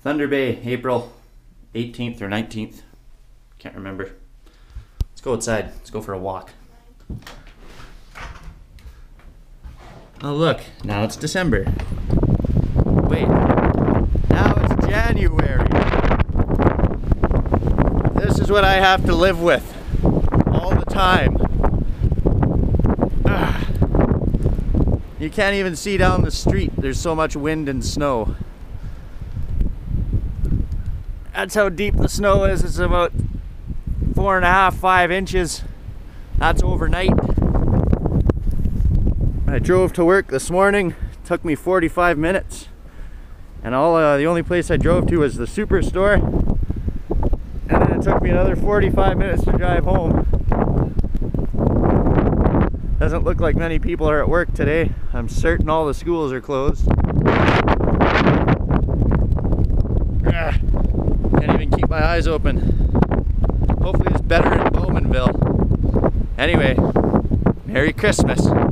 Thunder Bay, April 18th or 19th. Can't remember. Let's go outside. Let's go for a walk. Oh, look. Now it's December. Wait. Now it's January. This is what I have to live with all the time. Ah. You can't even see down the street. There's so much wind and snow. That's how deep the snow is. It's about four and a half, five inches. That's overnight. I drove to work this morning. It took me 45 minutes. And all uh, the only place I drove to was the superstore. And then it took me another 45 minutes to drive home. Doesn't look like many people are at work today. I'm certain all the schools are closed. Ah, Can't even keep my eyes open. Hopefully it's better in Bowmanville. Anyway, Merry Christmas.